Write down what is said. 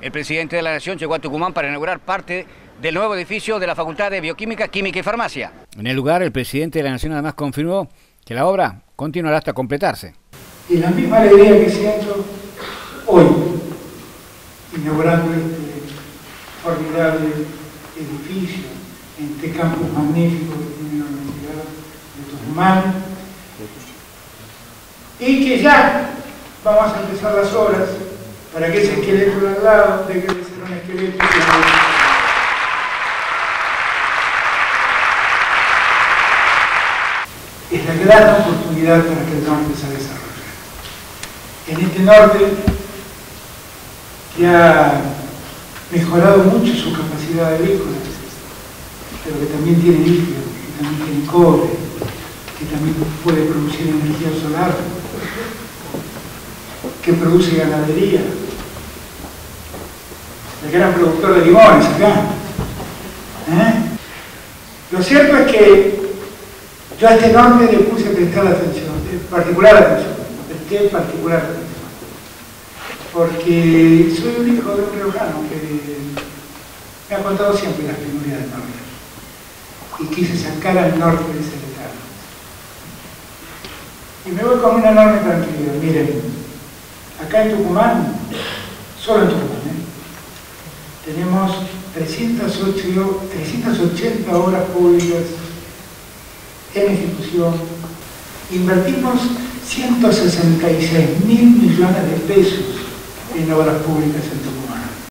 El presidente de la Nación llegó a Tucumán para inaugurar parte del nuevo edificio de la Facultad de Bioquímica, Química y Farmacia. En el lugar, el presidente de la Nación además confirmó que la obra continuará hasta completarse. Y la misma alegría que siento hoy, inaugurando este formidable edificio en este campus magnífico que tiene la Universidad de Tucumán, y que ya vamos a empezar las obras para que ese esqueleto de al lado deje de ser un esqueleto es la gran oportunidad para que el norte se desarrolle. En este norte, que ha mejorado mucho su capacidad agrícola, pero que también tiene litio, que también tiene cobre, que también puede producir energía solar, que produce ganadería, el gran productor de limones acá. ¿Eh? Lo cierto es que yo a este norte le puse prestar atención, particular atención, presté particular atención. Porque soy un hijo de un riojano que me ha contado siempre las penurias del norte. Y quise sacar al norte de ese letargo. Y me voy con una enorme tranquilidad. Miren, acá en Tucumán, solo en Tucumán, ¿eh? tenemos 308, 380 obras públicas en ejecución, invertimos 166 mil millones de pesos en obras públicas en Tucumán.